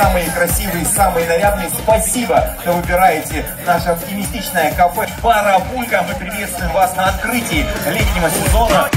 самые красивые, самые нарядные. Спасибо, что выбираете наше оптимистичное кафе «Барабулька». Мы приветствуем вас на открытии летнего сезона.